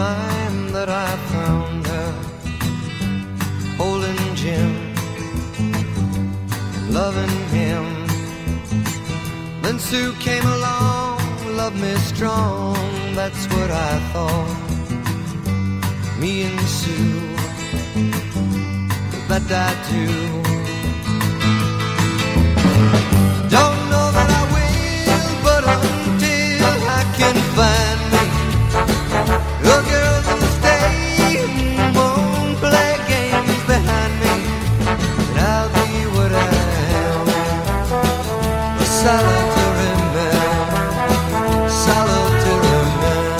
time that I found her holding Jim loving him. Then Sue came along, loved me strong, that's what I thought. Me and Sue, that I do. Don't know that I will, but until I can find. Solitary man, solitary man.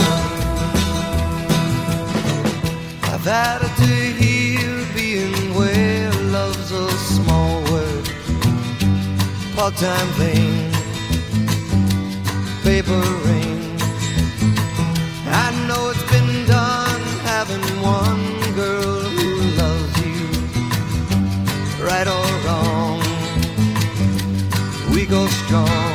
I've had it to here being where love's a small word, part-time thing, paper Go strong.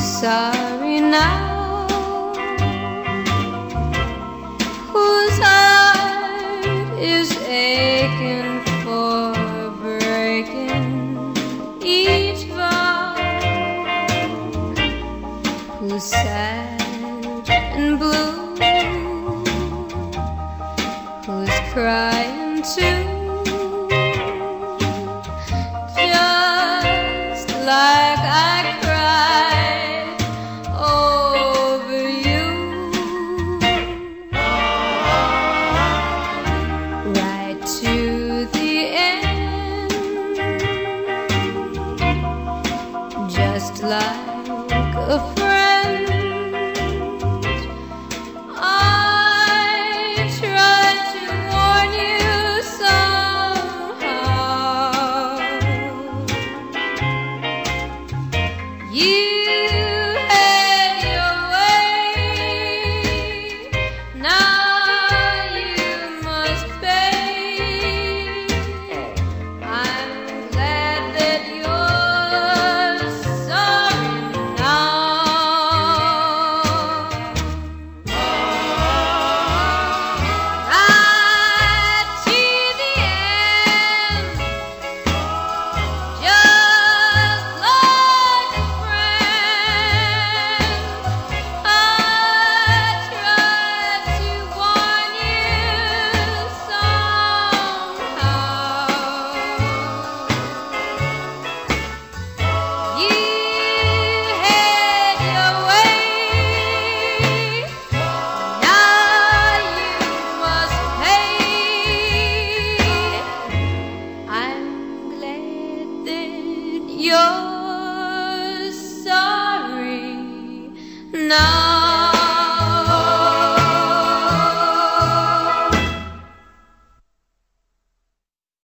Sorry now? Whose heart is aching for breaking each vow? Who's sad and blue? who's crying too. A